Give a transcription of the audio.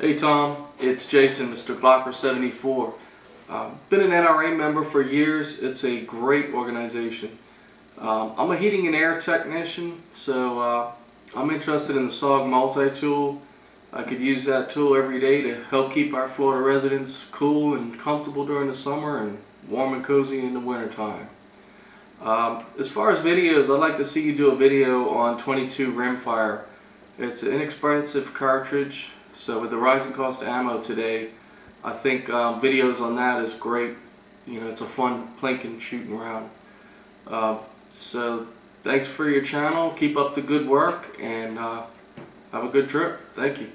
Hey Tom, it's Jason, Mr. Glocker 74. Uh, been an NRA member for years. It's a great organization. Um, I'm a heating and air technician, so uh, I'm interested in the SOG multi-tool. I could use that tool every day to help keep our Florida residents cool and comfortable during the summer and warm and cozy in the wintertime. Um, as far as videos, I'd like to see you do a video on 22 rimfire. It's an inexpensive cartridge, so with the rising cost of ammo today, I think um, videos on that is great. You know, it's a fun plinking shooting round. Uh, so thanks for your channel. Keep up the good work and uh, have a good trip. Thank you.